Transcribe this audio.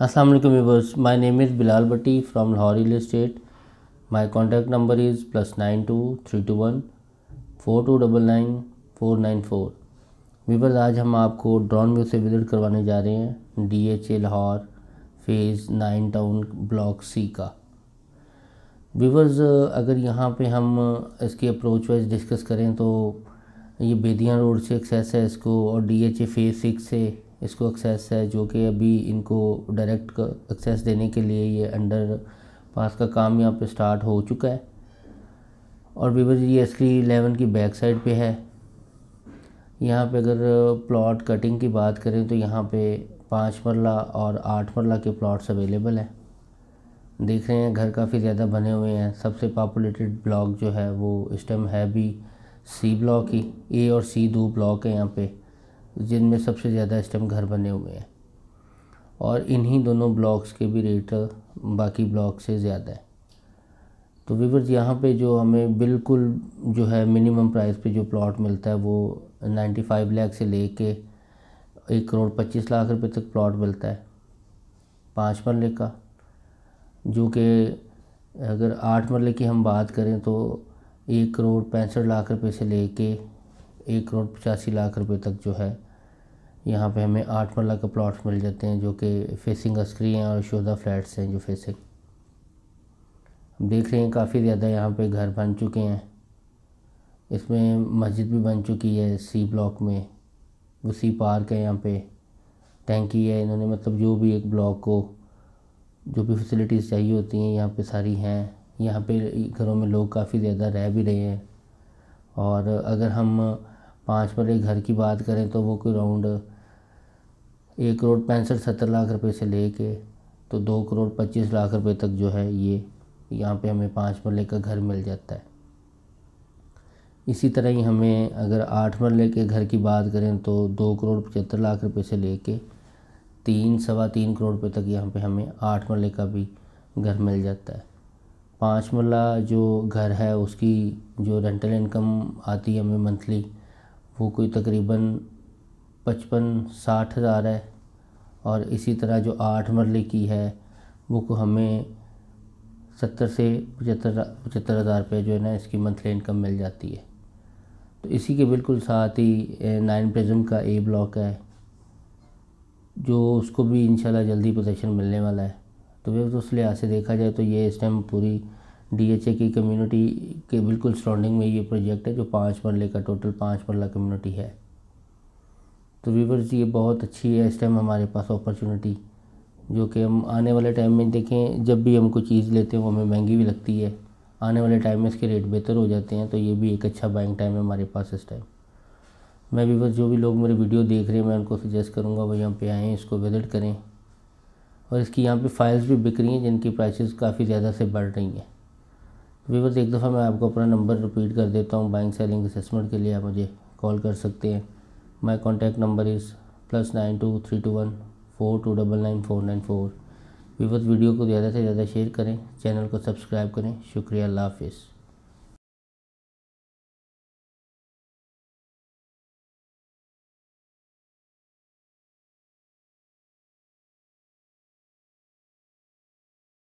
Assalamu alaikum viewers. My name is Bilal Bhatti from Lahore Real Estate. My contact number is plus nine two three two one four two double nine four nine four viewers आज हम आपको drone view से visit करवाने जा रहे हैं D H A Lahore phase nine town block C का viewers अगर यहाँ पे हम इसकी अप्रोच वाइज डिस्कस करें तो ये बेदियाँ रोड से एक्सेस है इसको और D H A phase six से इसको एक्सेस है, जो कि अभी इनको डायरेक्ट एक्सेस देने के लिए ये अंडर पास का काम यहाँ पे स्टार्ट हो चुका है। और वीवर ये एस इलेवन की बैक साइड पे है। यहाँ पे अगर प्लॉट कटिंग की बात करें तो यहाँ पे पाँच मरला और आठ मरला के प्लॉट्स अवेलेबल हैं। देख रहे हैं, घर काफ़ी ज़्यादा बने हुए हैं। सबसे पॉपुलेटेड ब्लॉक जो है वो इस टाइम है भी सी ब्लॉक ही। ए और सी दो ब्लॉक है यहाँ पे। जिनमें सबसे ज़्यादा इस टाइम घर बने हुए हैं। और इन्हीं दोनों ब्लॉक्स के भी रेट बाकी ब्लॉक से ज़्यादा है। तो वीवर्स यहाँ पे जो हमें बिल्कुल जो है मिनिमम प्राइस पे जो प्लॉट मिलता है, वो 95 लाख से ले कर एक करोड़ पच्चीस लाख रुपए तक प्लॉट मिलता है। पाँच मरले का, जो कि अगर आठ मरले की हम बात करें तो एक करोड़ पैंसठ लाख रुपए से ले कर एक करोड़ पचासी लाख रुपए तक जो है यहाँ पे हमें आठ मरला के प्लॉट्स मिल जाते हैं जो कि फेसिंग अस्क्री हैं और शोदा फ्लैट्स हैं जो फेसिंग हम देख रहे हैं काफ़ी ज़्यादा यहाँ पे घर बन चुके हैं। इसमें मस्जिद भी बन चुकी है सी ब्लॉक में। वो सी पार्क है यहाँ पे। टैंकी है इन्होंने मतलब जो भी एक ब्लॉक को जो भी फैसिलिटीज़ चाहिए होती हैं, यहाँ पे सारी हैं। यहाँ पे घरों में लोग काफ़ी ज़्यादा रह भी रहे हैं। और अगर हम पाँच मरले घर की बात करें तो वो कोई राउंड एक करोड़ पैंसठ, सत्तर लाख रुपए से लेके तो दो करोड़ पच्चीस लाख रुपए तक जो है ये यहाँ पे हमें पाँच मरले का घर मिल जाता है। इसी तरह ही हमें अगर आठ मरले के घर की बात करें तो दो करोड़ पचहत्तर लाख रुपए से लेके तीन, सवा तीन करोड़ रुपये तक यहाँ पे हमें आठ मरले का भी घर मिल जाता है। पाँच मरला जो घर है उसकी जो रेंटल इनकम आती है हमें मंथली वो कोई तकरीबन पचपन, साठ हज़ार है और इसी तरह जो आठ मरले की है, वो को हमें सत्तर से पचहत्तर पचहत्तर हज़ार रुपये जो है ना इसकी मंथली इनकम मिल जाती है। तो इसी के बिल्कुल साथ ही नाइन प्रिज्म का ए ब्लॉक है, जो उसको भी इंशाल्लाह जल्दी पोजेशन मिलने वाला है। तो वे उस लिहाज से देखा जाए तो ये इस टाइम पूरी डीएचए की कम्युनिटी के बिल्कुल सराउंडिंग में ये प्रोजेक्ट है, जो पाँच मरले का टोटल पाँच मरला कम्युनिटी है। तो वीवर्स ये बहुत अच्छी है इस टाइम हमारे पास अपॉर्चुनिटी जो कि हम आने वाले टाइम में देखें, जब भी हम कोई चीज़ लेते हैं, वो हमें महँगी भी लगती है। आने वाले टाइम में इसके रेट बेहतर हो जाते हैं तो ये भी एक अच्छा बाइंग टाइम है हमारे पास इस टाइम मैं वीवर्स जो भी लोग मेरे वीडियो देख रहे हैं, मैं उनको सजेस्ट करूँगा, वो यहाँ पे आएँ, इसको विज़िट करें। और इसकी यहाँ पे फाइल्स भी बिक रही हैं, जिनकी प्राइसेस काफ़ी ज़्यादा से बढ़ रही हैं। वीवर्स एक दफ़ा मैं आपको अपना नंबर रिपीट कर देता हूँ। बाइंग सेलिंग असेसमेंट के लिए आप मुझे कॉल कर सकते हैं। My contact number is plus nine two three two one four two double nine four nine four viewers video को ज़्यादा से ज़्यादा शेयर करें चैनल को सब्सक्राइब करें। शुक्रिया, अल्लाह हाफिज़।